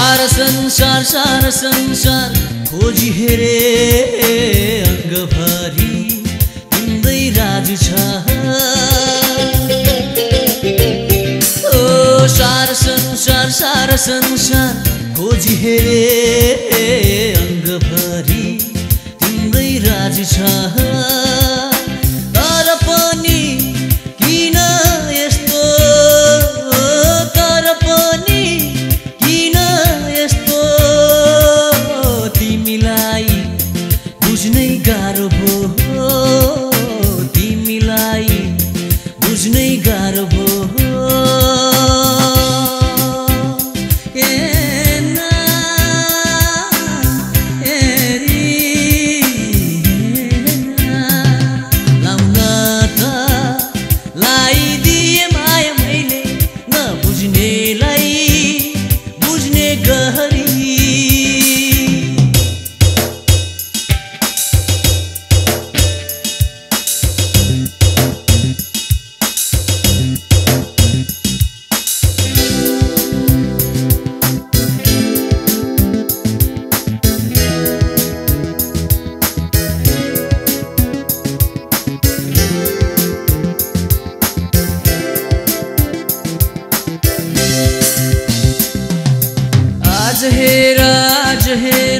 सार संसार सार संसार खोजी हेरे अङ्गभरि हिँड्दै राजु छ। ओ सार संसार सार संसार खोजी हेरे भारी हिँड्दै राजु छ। बुझ्नेलाई बुझ्ने गहन head